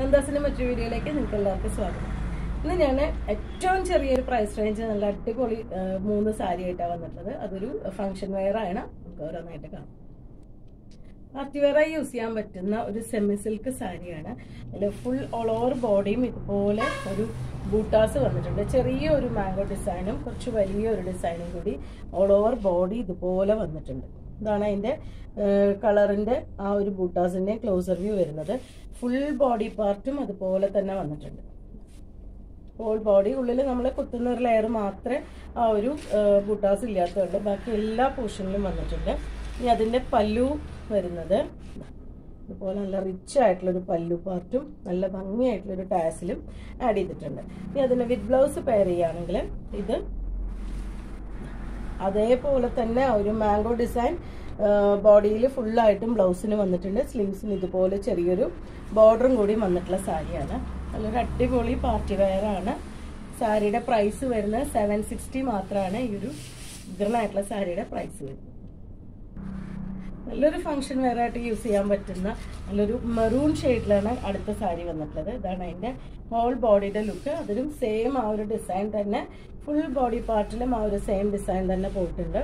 നന്ദാസിന്റെ മറ്റൊരു വീഡിയോയിലേക്ക് നിങ്ങൾക്ക് എല്ലാവർക്കും സ്വാഗതം. ഇന്ന് ഞാൻ ഏറ്റവും ചെറിയൊരു പ്രൈസ് റേഞ്ച് നല്ല അടിപൊളി മൂന്ന് സാരി ആയിട്ടാണ് വന്നിട്ടുള്ളത്. അതൊരു ഫംഗ്ഷൻ വെയർ ആണ്. നമുക്ക് ഓരോന്നായിട്ട് കാണാം. പാർട്ടി വെയറായി യൂസ് ചെയ്യാൻ പറ്റുന്ന ഒരു സെമി സിൽക്ക് സാരിയാണ് അതിൽ ഫുൾ ഓൾ ഓവർ ബോഡിയും ഇതുപോലെ ഒരു ബൂട്ടാസ് വന്നിട്ടുണ്ട്. ചെറിയ ഒരു മാംഗോ ഡിസൈനും കുറച്ച് വലിയ ഒരു ഡിസൈനും കൂടി ഓൾ ഓവർ ബോഡി ഇതുപോലെ വന്നിട്ടുണ്ട്. ഇതാണ് അതിന്റെ കളറിന്റെ ആ ഒരു ബൂട്ടാസിന്റെ ക്ലോസർ വ്യൂ വരുന്നത്. ഫുൾ ബോഡി പാർട്ടും അതുപോലെ തന്നെ വന്നിട്ടുണ്ട്. ഹോൾ ബോഡി ഉള്ളിൽ നമ്മൾ കുത്തുന്ന ഒരു ലെയർ മാത്രമേ ആ ഒരു ബൂട്ടാസ് ഇല്ലാത്തതുള്ളൂ ബാക്കി എല്ലാ പോർഷനിലും വന്നിട്ടുണ്ട്. ഇനി അതിന്റെ പല്ലു വരുന്നത്. അതുപോലെ നല്ല റിച്ച് ആയിട്ടുള്ളൊരു പല്ലു പാർട്ടും നല്ല ഭംഗിയായിട്ടുള്ളൊരു ടാസിലും ആഡ് ചെയ്തിട്ടുണ്ട്. ഇനി അതിന് വിത്ത് ബ്ലൗസ് പെയർ ചെയ്യുകയാണെങ്കിൽ ഇത് അതേപോലെ തന്നെ ഒരു മാംഗോ ഡിസൈൻ ബോഡിയിൽ ഫുള്ളായിട്ടും ബ്ലൗസിന് വന്നിട്ടുണ്ട്. സ്ലീവ്സിന് ഇതുപോലെ ചെറിയൊരു ബോർഡറും കൂടി വന്നിട്ടുള്ള സാരിയാണ്. നല്ലൊരു അടിപൊളി പാർട്ടി വെയറാണ് സാരിയുടെ പ്രൈസ് വരുന്നത് സെവൻ സിക്സ്റ്റി മാത്രമാണ്. ഈ ഒരു ഗ്രണായിട്ടുള്ള സാരിയുടെ പ്രൈസ് വരുന്നത്. നല്ലൊരു ഫംഗ്ഷൻ വെയർ ആയിട്ട് യൂസ് ചെയ്യാൻ പറ്റുന്ന നല്ലൊരു മെറൂൺ ഷെയ്ഡിലാണ് അടുത്ത സാരി വന്നിട്ടുള്ളത്. ഇതാണ് അതിന്റെ ഹോൾ ബോഡിയുടെ ലുക്ക് അതിലും സെയിം ആ ഒരു ഡിസൈൻ തന്നെ. ഫുൾ ബോഡി പാർട്ടിലും ആ ഒരു സെയിം ഡിസൈൻ തന്നെ പോയിട്ടുണ്ട്.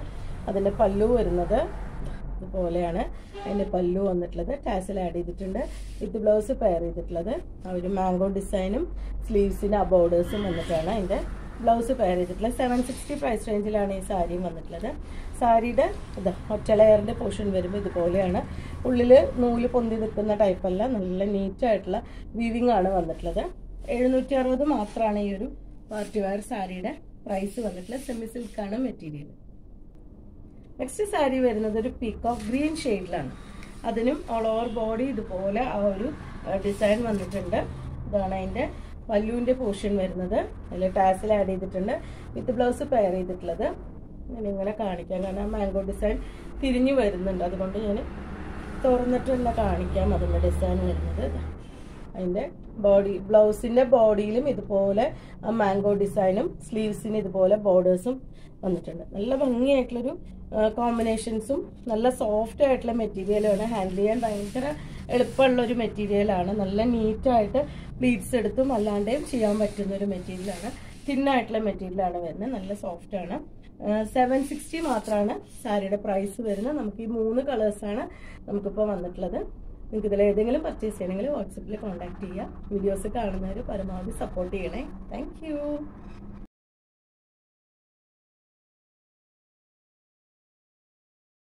അതിന്റെ പല്ലു വരുന്നത് ഇതുപോലെയാണ്. അതിന്റെ പല്ലു വന്നിട്ടുള്ളത്. ടാസിൽ ആഡ് ചെയ്തിട്ടുണ്ട്. വിത്ത് ബ്ലൗസ് പെയർ ചെയ്തിട്ടുള്ളത്. ആ ഒരു മാംഗോ ഡിസൈനും സ്ലീവ്സിന് ആ ബോർഡേഴ്സും വന്നിട്ടാണ് അതിന്റെ ബ്ലൗസ് പെയർ ചെയ്തിട്ടുള്ളത്. സെവൻ സിക്സ്റ്റി പ്രൈസ് റേഞ്ചിലാണ് ഈ സാരിയും വന്നിട്ടുള്ളത്. സാരിയുടെ ഇത് ഒറ്റ ലെയറിന്റെ പോർഷൻ വരുമ്പോൾ ഇതുപോലെയാണ്. ഉള്ളിൽ നൂൽ പൊന്തി നിൽക്കുന്ന ടൈപ്പല്ല നല്ല നീറ്റായിട്ടുള്ള വിവിങ് ആണ് വന്നിട്ടുള്ളത്. എഴുന്നൂറ്റി അറുപത് മാത്രമാണ് ഈ ഒരു പാർട്ടി വെയർ സാരിയുടെ പ്രൈസ് വന്നിട്ടുള്ളത്. സെമി സിൽക്കാണ് മെറ്റീരിയൽ നെക്സ്റ്റ് സാരി വരുന്നത് ഒരു പീക്ക് ഓഫ് ഗ്രീൻ ഷെയ്ഡിലാണ് അതിനും ഓൾ ഓവർ ബോഡി ഇതുപോലെ ആ ഒരു ഡിസൈൻ വന്നിട്ടുണ്ട്. ഇതാണ് അതിന്റെ പല്ലുവിന്റെ പോർഷൻ വരുന്നത്. അതിൽ ടാസൽ ആഡ് ചെയ്തിട്ടുണ്ട്. വിത്ത് ബ്ലൗസ് പെയർ ചെയ്തിട്ടുള്ളത്. ഞാൻ ഇങ്ങനെ കാണിക്കാം. കാരണം മാംഗോ ഡിസൈൻ തിരിഞ്ഞു വരുന്നുണ്ട്. അതുകൊണ്ട് ഞാൻ തുറന്നിട്ട് തന്നെ കാണിക്കാം. അതിന്റെ ഡിസൈൻ വരുന്നത്. അതിന്റെ ബോഡി ബ്ലൗസിന്റെ ബോഡിയിലും ഇതുപോലെ മാംഗോ ഡിസൈനും സ്ലീവ്സിന് ഇതുപോലെ ബോർഡേഴ്സും വന്നിട്ടുണ്ട്. നല്ല ഭംഗിയായിട്ടുള്ളൊരു കോമ്പിനേഷൻസും നല്ല സോഫ്റ്റ് ആയിട്ടുള്ള മെറ്റീരിയലാണ് ഹാൻഡിൽ ചെയ്യാൻ ഭയങ്കര എളുപ്പമുള്ളൊരു മെറ്റീരിയലാണ് നല്ല നീറ്റായിട്ട് പ്ലീറ്റ്സ് എടുത്തും അല്ലാണ്ടേയും ചെയ്യാൻ പറ്റുന്ന ഒരു മെറ്റീരിയലാണ് തിന്നായിട്ടുള്ള മെറ്റീരിയലാണ് വരുന്നത്. നല്ല സോഫ്റ്റ് ആണ്. സെവൻ സിക്സ്റ്റി മാത്രമാണ് സാരിയുടെ പ്രൈസ് വരുന്നത്. നമുക്ക് ഈ മൂന്ന് കളേഴ്സാണ് നമുക്കിപ്പോൾ വന്നിട്ടുള്ളത്. നിങ്ങൾക്ക് ഇതിൽ ഏതെങ്കിലും പർച്ചേസ് ചെയ്യണമെങ്കിൽ വാട്സപ്പിൽ കോൺടാക്ട് ചെയ്യുക. വീഡിയോസ് കാണുന്നവർ പരമാവധി സപ്പോർട്ട് ചെയ്യണേ. താങ്ക്